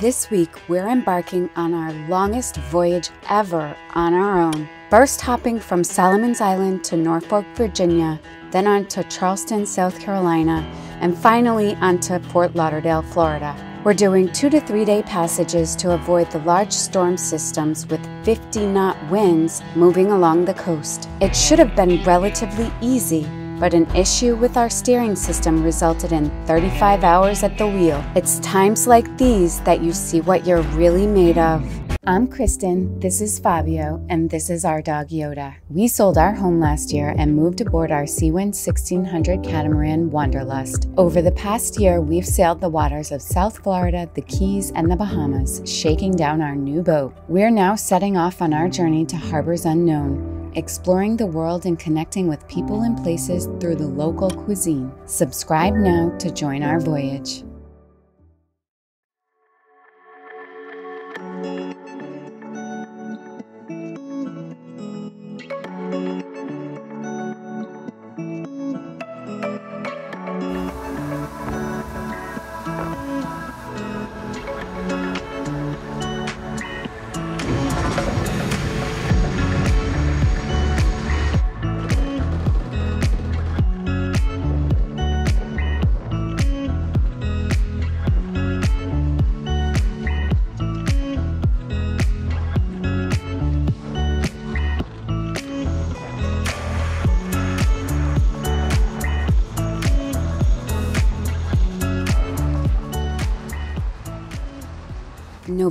This week, we're embarking on our longest voyage ever on our own. First, hopping from Solomons Island to Norfolk, Virginia, then on to Charleston, South Carolina, and finally onto Fort Lauderdale, Florida. We're doing two to three day passages to avoid the large storm systems with 50 knot winds moving along the coast. It should have been relatively easy, but an issue with our steering system resulted in 35 hours at the wheel. It's times like these that you see what you're really made of. I'm Kristen, this is Fabio, and this is our dog Yoda. We sold our home last year and moved aboard our Seawind 1600 catamaran Wanderlust. Over the past year, we've sailed the waters of South Florida, the Keys, and the Bahamas, shaking down our new boat. We're now setting off on our journey to harbors unknown exploring the world and connecting with people and places through the local cuisine. Subscribe now to join our voyage.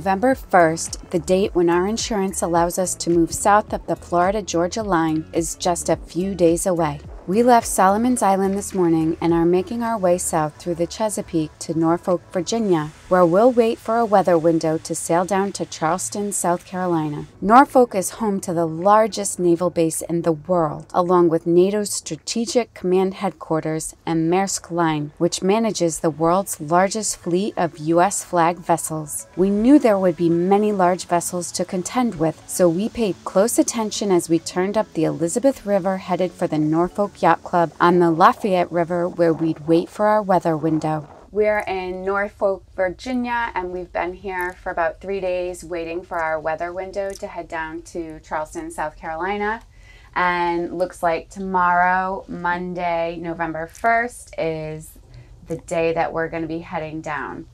November 1st, the date when our insurance allows us to move south of the Florida Georgia line, is just a few days away. We left Solomons Island this morning and are making our way south through the Chesapeake to Norfolk, Virginia, where we'll wait for a weather window to sail down to Charleston, South Carolina. Norfolk is home to the largest naval base in the world, along with NATO's Strategic Command Headquarters and Maersk Line, which manages the world's largest fleet of U.S. flag vessels. We knew there would be many large vessels to contend with, so we paid close attention as we turned up the Elizabeth River headed for the Norfolk Yacht Club on the Lafayette River where we'd wait for our weather window. We're in Norfolk, Virginia, and we've been here for about three days waiting for our weather window to head down to Charleston, South Carolina. And looks like tomorrow, Monday, November 1st, is the day that we're going to be heading down.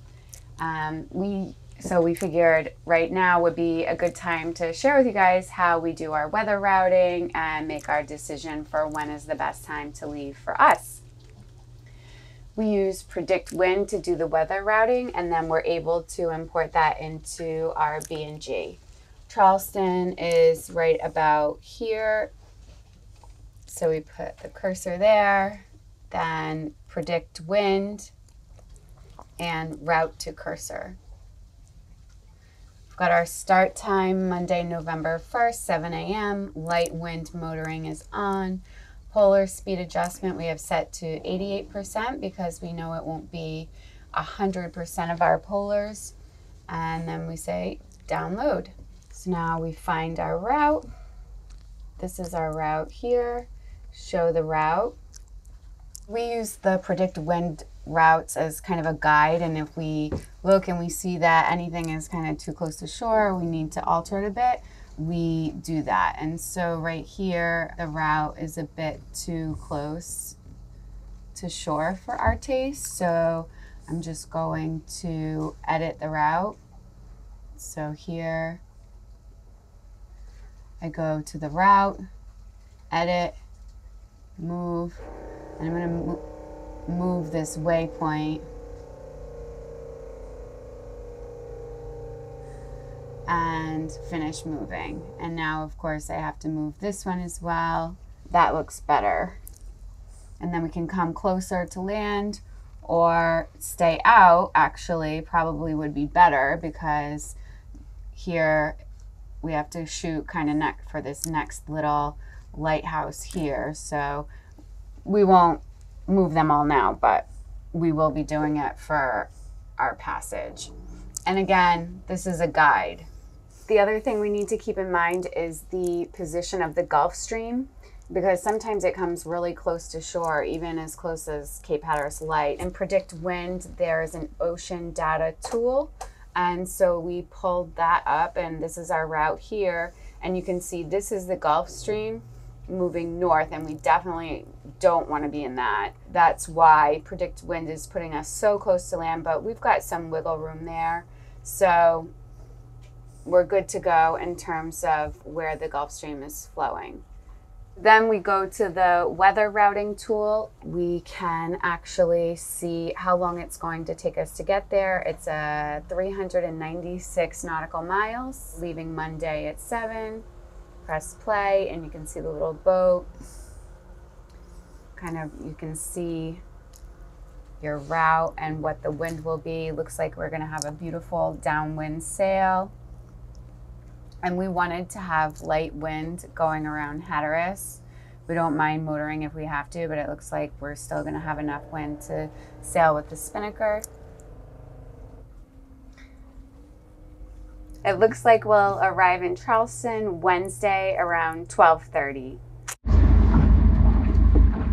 Um, we so we figured right now would be a good time to share with you guys how we do our weather routing and make our decision for when is the best time to leave for us. We use PredictWind to do the weather routing and then we're able to import that into our B&G. Charleston is right about here. So we put the cursor there, then PredictWind and route to cursor. We've Got our start time Monday, November 1st, 7 a.m. Light wind motoring is on. Polar speed adjustment we have set to 88% because we know it won't be 100% of our polars. And then we say download. So now we find our route. This is our route here. Show the route. We use the PredictWind routes as kind of a guide and if we look and we see that anything is kind of too close to shore we need to alter it a bit we do that. And so right here the route is a bit too close to shore for our taste. So I'm just going to edit the route. So here I go to the route edit move and I'm going to move this waypoint and finish moving. And now, of course, I have to move this one as well. That looks better. And then we can come closer to land or stay out, actually, probably would be better because here we have to shoot kind of neck for this next little lighthouse here. So we won't move them all now, but we will be doing it for our passage. And again, this is a guide. The other thing we need to keep in mind is the position of the Gulf Stream because sometimes it comes really close to shore, even as close as Cape Hatteras Light. And PredictWind, there is an ocean data tool And so we pulled that up, and this is our route here. And you can see this is the Gulf Stream moving north, and we definitely don't want to be in that. That's why PredictWind is putting us so close to land, but we've got some wiggle room there. So we're good to go in terms of where the Gulf Stream is flowing. Then we go to the weather routing tool. We can actually see how long it's going to take us to get there. It's uh, a 396 nautical miles, leaving Monday at 7. Press play, and you can see the little boat. Kind of, you can see your route and what the wind will be. Looks like we're going to have a beautiful downwind sail and we wanted to have light wind going around Hatteras. We don't mind motoring if we have to, but it looks like we're still going to have enough wind to sail with the spinnaker. It looks like we'll arrive in Charleston Wednesday around 12:30.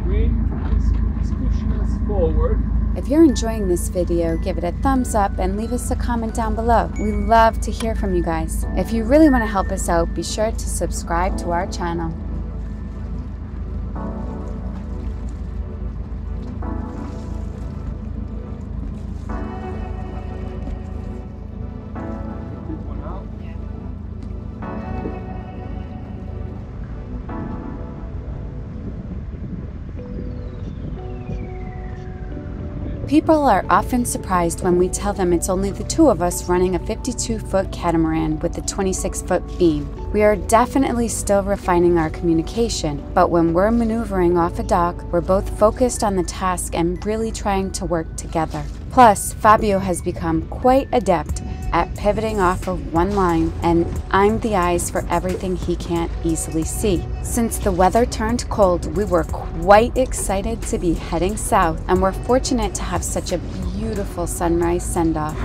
Wind is pushing us forward. If you're enjoying this video, give it a thumbs up and leave us a comment down below. We love to hear from you guys. If you really want to help us out, be sure to subscribe to our channel. People are often surprised when we tell them it's only the two of us running a 52 foot catamaran with a 26 foot beam. We are definitely still refining our communication, but when we're maneuvering off a dock, we're both focused on the task and really trying to work together. Plus, Fabio has become quite adept at pivoting off of one line, and I'm the eyes for everything he can't easily see. Since the weather turned cold, we were quite excited to be heading south, and we're fortunate to have such a beautiful sunrise send off.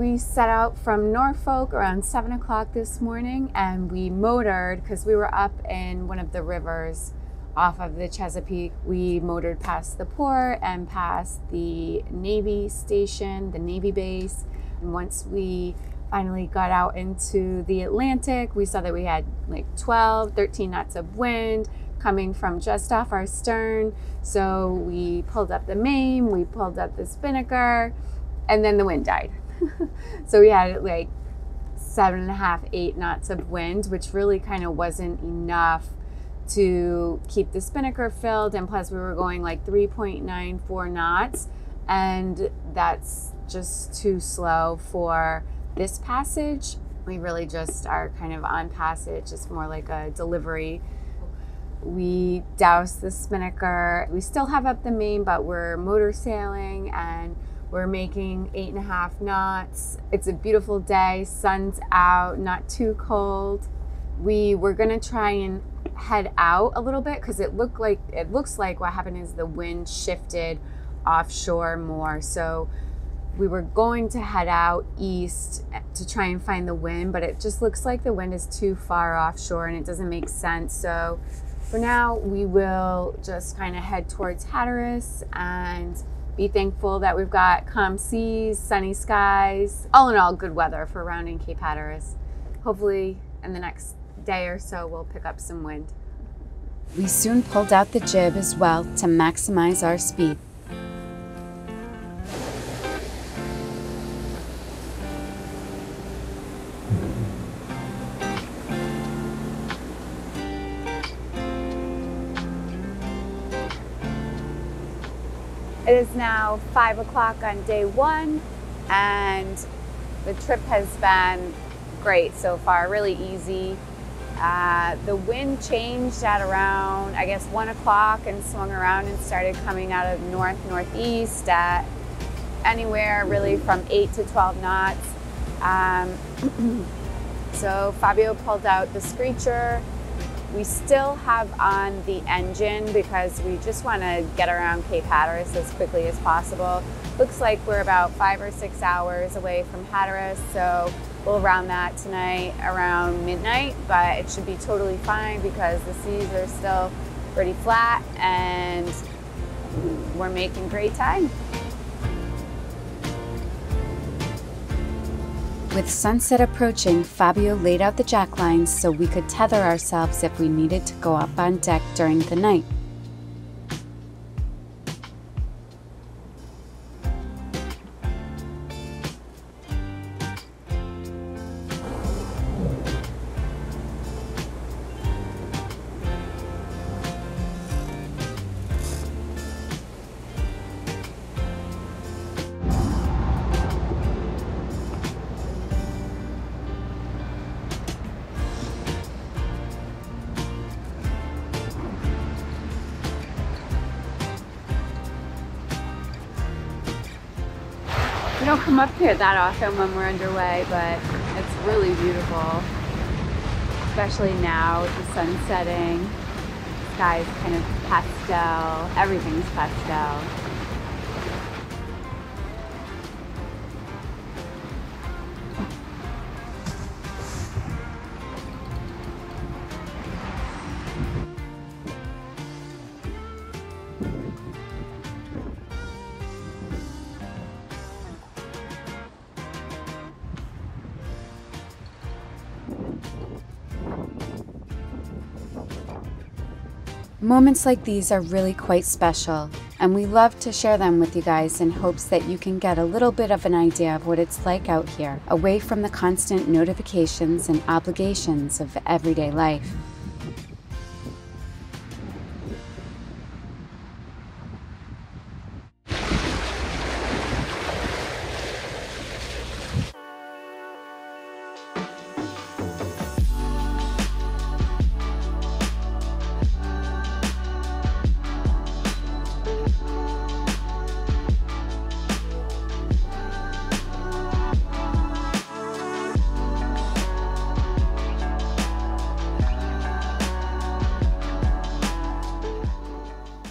We set out from Norfolk around seven o'clock this morning and we motored because we were up in one of the rivers off of the Chesapeake. We motored past the port and past the Navy station, the Navy base. And once we finally got out into the Atlantic, we saw that we had like 12, 13 knots of wind coming from just off our stern. So we pulled up the main, we pulled up the spinnaker, and then the wind died. so we had like seven and a half, eight knots of wind, which really kind of wasn't enough to keep the spinnaker filled. And plus, we were going like 3.94 knots. And that's just too slow for this passage. We really just are kind of on passage. It's more like a delivery. We douse the spinnaker. We still have up the main, but we're motor sailing and we're making eight and a half knots. It's a beautiful day, sun's out, not too cold. We were gonna try and head out a little bit because it looked like it looks like what happened is the wind shifted offshore more. So we were going to head out east eh, to try and find the wind, but it just looks like the wind is too far offshore and it doesn't make sense. So for now, we will just kind of head towards Hatteras and be thankful that we've got calm seas, sunny skies, all in all, good weather for rounding Cape Hatteras. Hopefully, in the next day or so, we'll pick up some wind. We soon pulled out the jib as well to maximize our speed. It is now five o'clock on day one, and the trip has been great so far, really easy. Uh, the wind changed at around, I guess, one o'clock and swung around and started coming out of north northeast at anywhere really from 8 to 12 knots. Um, so Fabio pulled out the screecher. We still have on the engine because we just want to get around Cape Hatteras as quickly as possible. Looks like we're about five or six hours away from Hatteras, so we'll round that tonight around midnight, but it should be totally fine because the seas are still pretty flat and we're making great time. With sunset approaching, Fabio laid out the jacklines so we could tether ourselves if we needed to go up on deck during the night. Up here that often when we're underway, but it's really beautiful. Especially now with the sun setting. The Sky's kind of pastel. Everything's pastel. Moments like these are really quite special, and we love to share them with you guys in hopes that you can get a little bit of an idea of what it's like out here, away from the constant notifications and obligations of everyday life.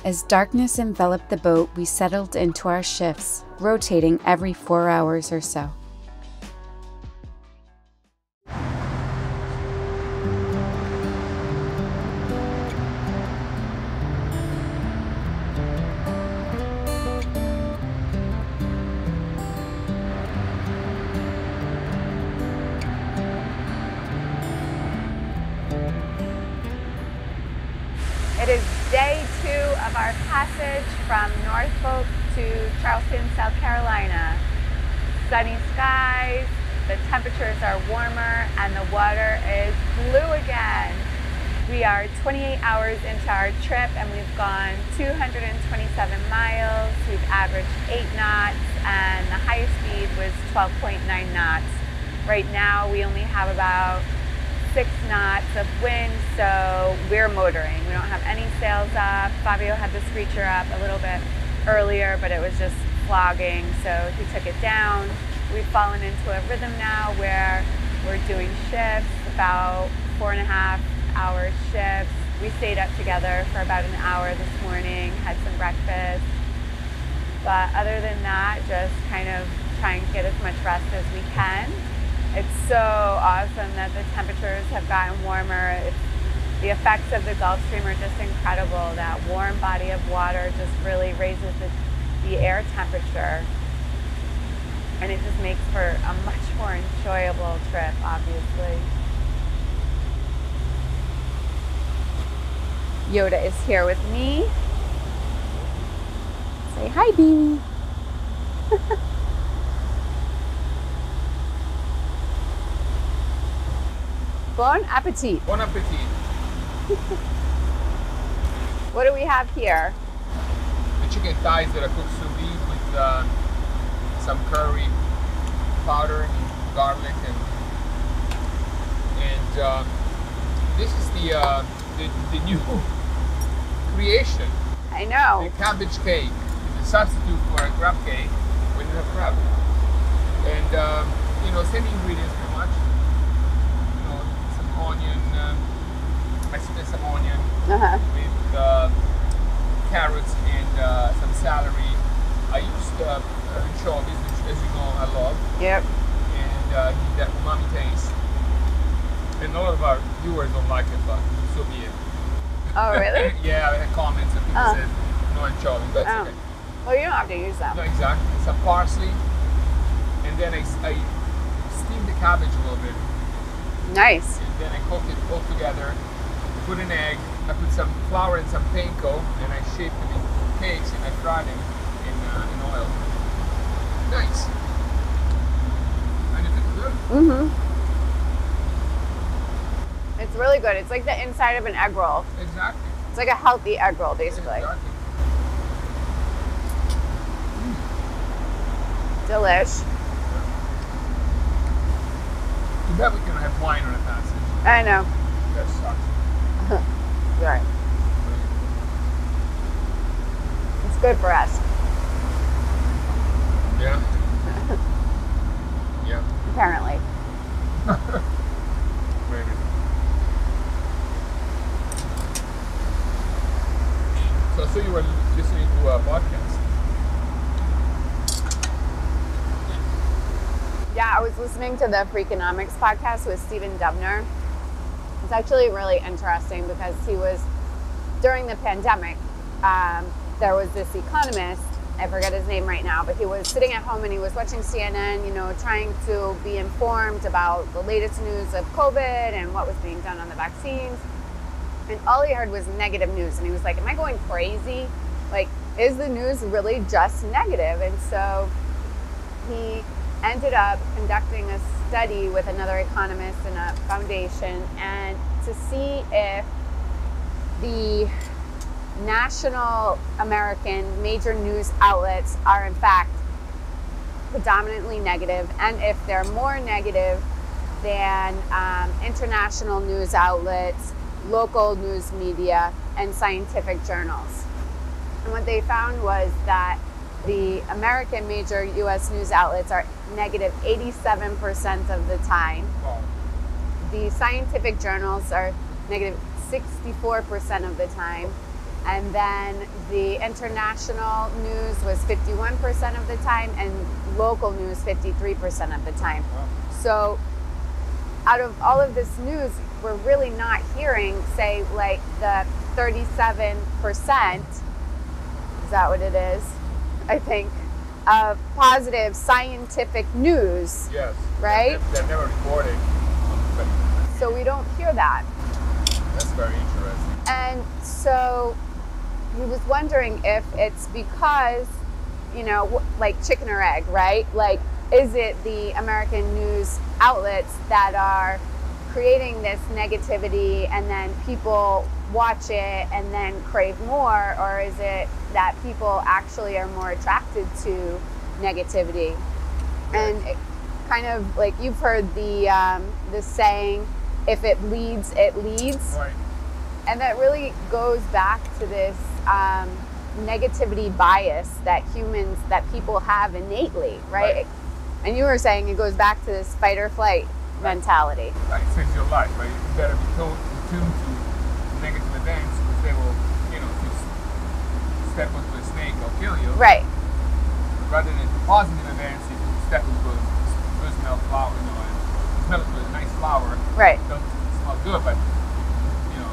As darkness enveloped the boat, we settled into our shifts, rotating every four hours or so. 28 hours into our trip and we've gone 227 miles. We've averaged eight knots and the highest speed was 12.9 knots. Right now, we only have about six knots of wind, so we're motoring. We don't have any sails up. Fabio had the screecher up a little bit earlier, but it was just flogging, so he took it down. We've fallen into a rhythm now where we're doing shifts, about four and a half hour shifts. We stayed up together for about an hour this morning, had some breakfast. But other than that, just kind of trying to get as much rest as we can. It's so awesome that the temperatures have gotten warmer. The effects of the Gulf Stream are just incredible. That warm body of water just really raises the, the air temperature. And it just makes for a much more enjoyable trip, obviously. Yoda is here with me. Say hi, Beanie. bon appetit. Bon appetit. What do we have here? The chicken thighs that are cooked sous vide with uh, some curry powder and garlic and and uh, this is the, uh, the the new creation. I know. The cabbage cake is a substitute for a crab cake when you have crab. And um, you know, same ingredients pretty much. You know, some onion. Um, I said some onion Uh-huh. with uh, carrots and uh, some celery. I used uh, anchovies, which, as you know, I love, Yep. and uh, that umami taste. And a lot of our viewers don't like it, but so be it. Oh, really? yeah, I had comments and people Oh. said no anchovy, but Oh. okay. Well, you don't have to use that. No, exactly. Some parsley, and then I, I steam the cabbage a little bit, Nice. and then I cook it all together. Put an egg. I put some flour and some panko, and I shape them in cakes, and I fry them in, uh, in oil. Nice. And it good. Mm-hmm. It's really good. It's like the inside of an egg roll. Exactly. It's like a healthy egg roll, basically. Exactly. Mm. Delish. Too bad we cannot have wine on a passage. I know. That sucks. Right. It's good for us, Yeah. yeah. apparently. So, you were listening to a podcast. Yeah, I was listening to the Freakonomics podcast with Stephen Dubner. It's actually really interesting because he was, during the pandemic, um, there was this economist, I forget his name right now, but he was sitting at home and he was watching CNN, you know, trying to be informed about the latest news of COVID and what was being done on the vaccines. And all he heard was negative news. And he was like, Am I going crazy? Like, is the news really just negative? And so he ended up conducting a study with another economist and a foundation and to see if the national American major news outlets are in fact predominantly negative and if they're more negative than um, international news outlets, local news media, and scientific journals. And what they found was that the American major US news outlets are negative 87% of the time. The scientific journals are negative 64% of the time. And then the international news was 51% of the time, and local news 53% of the time. So, out of all of this news, we're really not hearing, say, like the 37%, is that what it is? I think, of positive scientific news. Yes. Right? They're, never reporting. So, we don't hear that. that's very interesting. And so he was wondering if it's because, you know, like chicken or egg, right? Like, is it the American news outlets that are creating this negativity and then people watch it and then crave more? Or is it that people actually are more attracted to negativity. And it kind of like you've heard the um, the saying, "If it bleeds, it leads," Right. and that really goes back to this um, negativity bias that humans that people have innately, right? Right. And you were saying it goes back to this fight or flight mentality. Like it saves your life, right? You better be tuned, tuned to negative events because they will, you know, just step into a snake or kill you. Right. Rather than positive events, if you step into a good smell flower, you know, and smell it with a nice flower, Right. it doesn't smell good, but you know,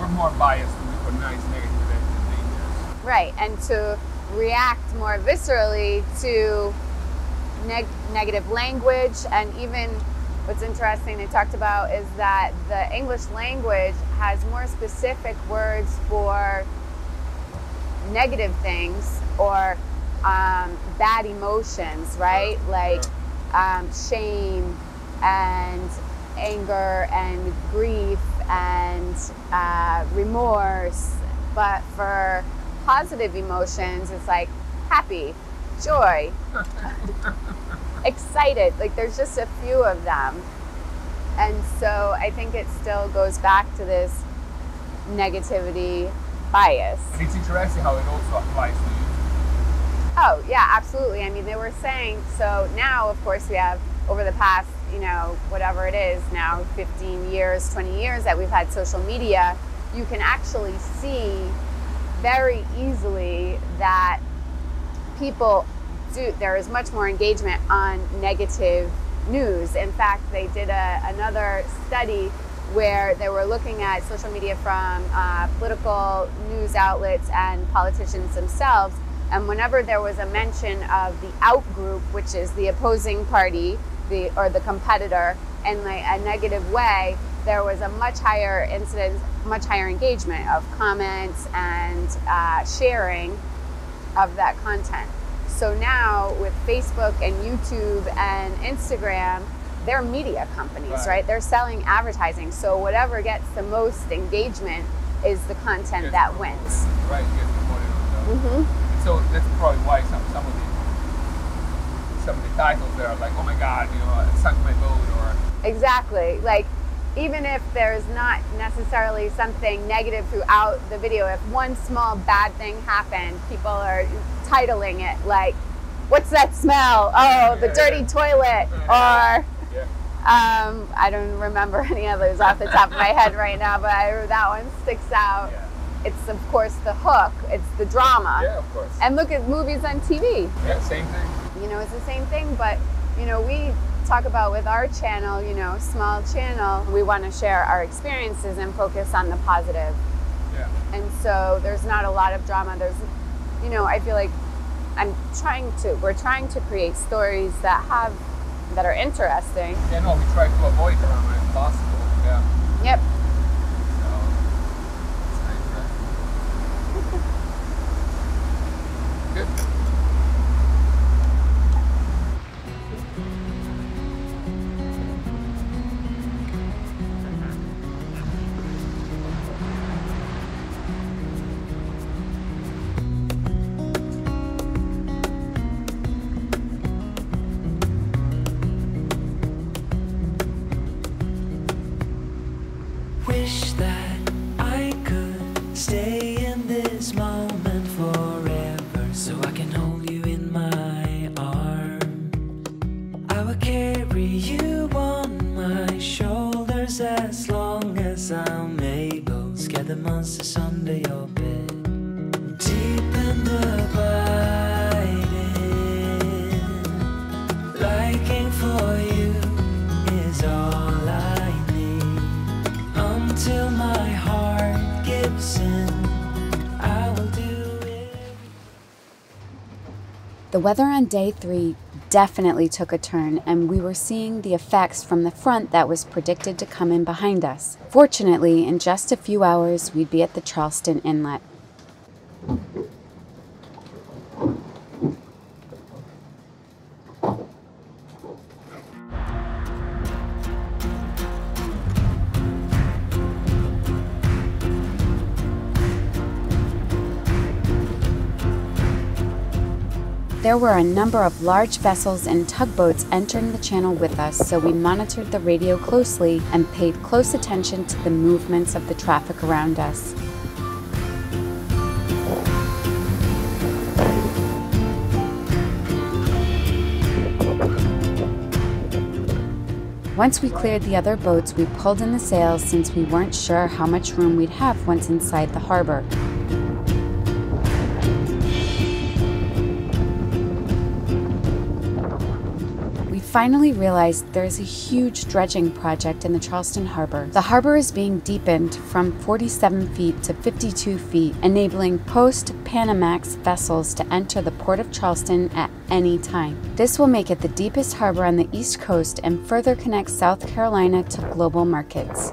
we're more biased to look for nice negative events than dangerous. Right, and to react more viscerally to neg- negative language, and even what's interesting they talked about is that the English language has more specific words for negative things or um, bad emotions, right? Like um, shame and anger and grief and uh, remorse. But for positive emotions, it's like happy, joy, excited. Like there's just a few of them. And so I think it still goes back to this negativity bias. And it's interesting how it also applies to you. Oh, yeah, absolutely. I mean, they were saying so now, of course, we have over the past, you know, whatever it is now, 15 years, 20 years that we've had social media, you can actually see very easily that people do, there is much more engagement on negative news. In fact, they did a, another study where they were looking at social media from uh, political news outlets and politicians themselves. And whenever there was a mention of the out group, which is the opposing party, the or the competitor, in like a negative way, there was a much higher incidence, much higher engagement of comments and uh, sharing of that content. So now with Facebook and YouTube and Instagram, they're media companies, Right. right? They're selling advertising. So whatever gets the most engagement is the content Yes. that wins. Right, you get promoted on those. hmm So that's probably why some some of the some of the titles there are like, oh my god, you know, it sunk my boat or Exactly. Like, even if there's not necessarily something negative throughout the video, if one small bad thing happened, people are titling it like, What's that smell? Oh, the Yeah, dirty yeah. toilet. Or, yeah. um, I don't remember any others off the top of my head right now, but I, that one sticks out. It's, of course, the hook, it's the drama. Yeah, of course. And look at movies on TV. Yeah, same thing. you know it's the same thing but you know we talk about with our channel you know small channel we want to share our experiences and focus on the positive Yeah. and so there's not a lot of drama there's you know i feel like i'm trying to we're trying to create stories that have that are interesting Yeah, no, we try to avoid drama if possible. I will carry you on my shoulders as long as I'm able. The monsters under your bed. Deep and abiding, liking for you is all I need. Until my heart gives in, I will do it. The weather on day three definitely took a turn, and we were seeing the effects from the front that was predicted to come in behind us. Fortunately, in just a few hours, we'd be at the Charleston Inlet. There were a number of large vessels and tugboats entering the channel with us, so we monitored the radio closely and paid close attention to the movements of the traffic around us. Once we cleared the other boats, we pulled in the sails since we weren't sure how much room we'd have once inside the harbor. Finally realized there is a huge dredging project in the Charleston Harbor. The harbor is being deepened from 47 feet to 52 feet, enabling post Panamax vessels to enter the port of Charleston at any time. This will make it the deepest harbor on the East Coast and further connect South Carolina to global markets.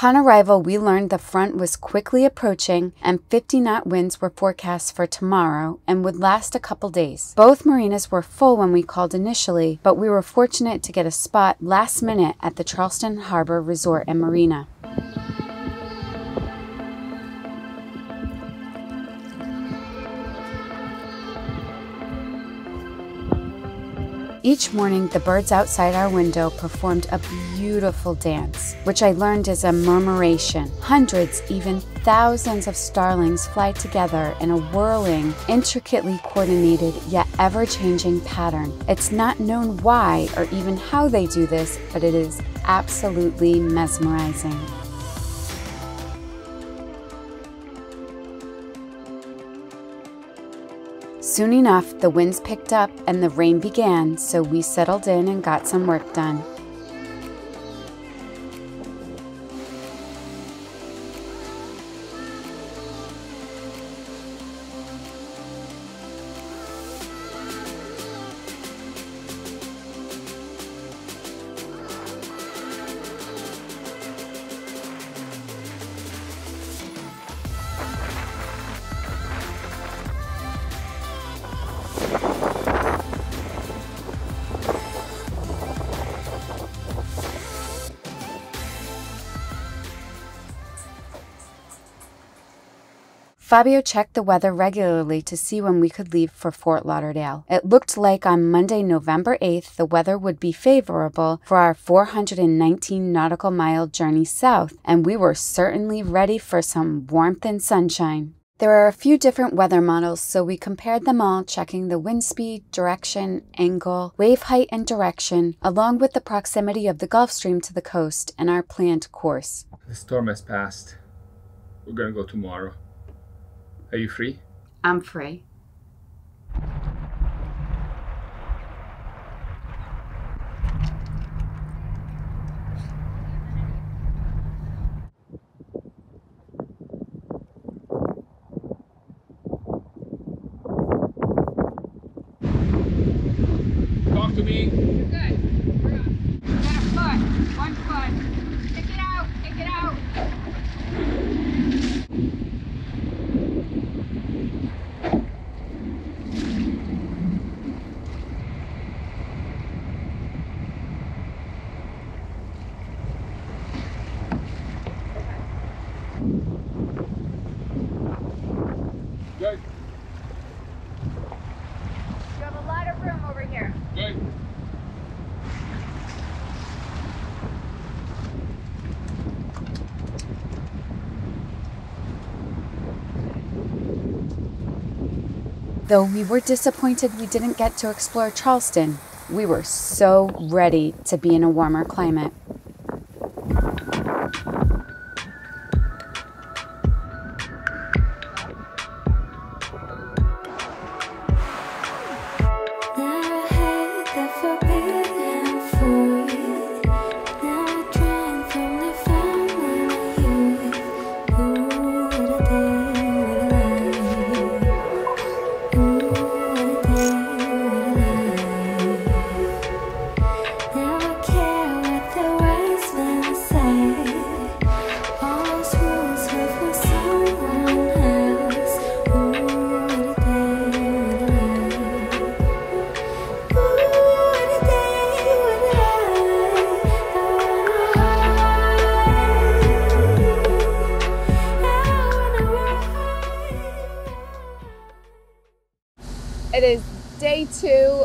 Upon arrival, we learned the front was quickly approaching and 50 knot winds were forecast for tomorrow and would last a couple days. Both marinas were full when we called initially, but we were fortunate to get a spot last minute at the Charleston Harbor Resort and Marina. Each morning, the birds outside our window performed a beautiful dance, which I learned is a murmuration. Hundreds, even thousands of starlings fly together in a whirling, intricately coordinated, yet ever changing pattern. It's not known why or even how they do this, but it is absolutely mesmerizing. Soon enough, the winds picked up and the rain began, so we settled in and got some work done. Fabio checked the weather regularly to see when we could leave for Fort Lauderdale. It looked like on Monday, November 8th, the weather would be favorable for our 419 nautical mile journey south, and we were certainly ready for some warmth and sunshine. There are a few different weather models, so we compared them all, checking the wind speed, direction, angle, wave height, and direction, along with the proximity of the Gulf Stream to the coast and our planned course. The storm has passed. We're gonna go tomorrow. Are you free? I'm free. Talk to me. You're good. We're up. You got a foot. One foot. Kick it out. Kick it out. Good. You have a lot of room over here. Good. Though we were disappointed we didn't get to explore Charleston, we were so ready to be in a warmer climate.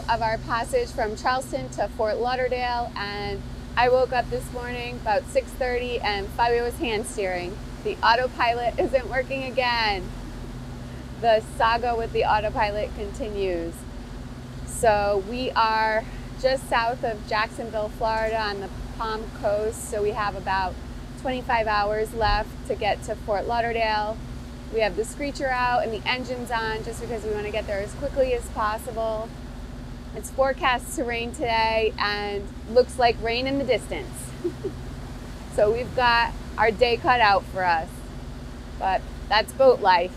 Of our passage from Charleston to Fort Lauderdale and I woke up this morning about 6.30 and Fabio was hand steering. The autopilot isn't working again. The saga with the autopilot continues. So we are just south of Jacksonville, Florida on the Palm Coast. So we have about 25 hours left to get to Fort Lauderdale. We have the screecher out and the engine's on just because we want to get there as quickly as possible. It's forecast to rain today and looks like rain in the distance. so we've got our day cut out for us. But that's boat life.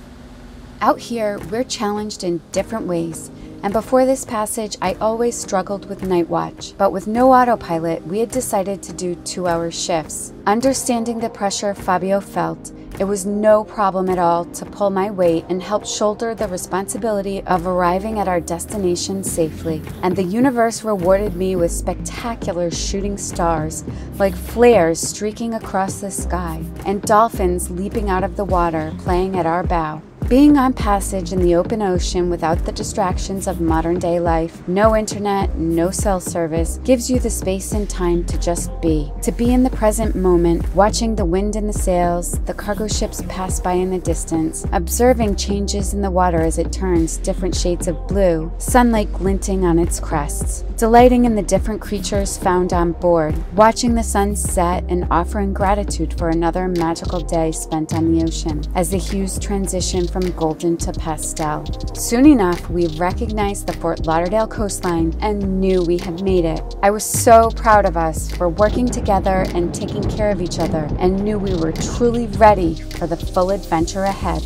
Out here, we're challenged in different ways. And before this passage, I always struggled with night watch. But with no autopilot, we had decided to do two hour shifts. Understanding the pressure Fabio felt, it was no problem at all to pull my weight and help shoulder the responsibility of arriving at our destination safely. And the universe rewarded me with spectacular shooting stars, like flares streaking across the sky, and dolphins leaping out of the water playing at our bow. Being on passage in the open ocean without the distractions of modern day life, no internet, no cell service, gives you the space and time to just be. To be in the present moment, watching the wind in the sails, the cargo ships pass by in the distance, observing changes in the water as it turns different shades of blue, sunlight glinting on its crests, delighting in the different creatures found on board, watching the sun set and offering gratitude for another magical day spent on the ocean as the hues transition from from golden to pastel. Soon enough, we recognized the Fort Lauderdale coastline and knew we had made it. I was so proud of us for working together and taking care of each other and knew we were truly ready for the full adventure ahead.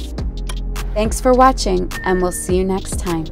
Thanks for watching, and we'll see you next time.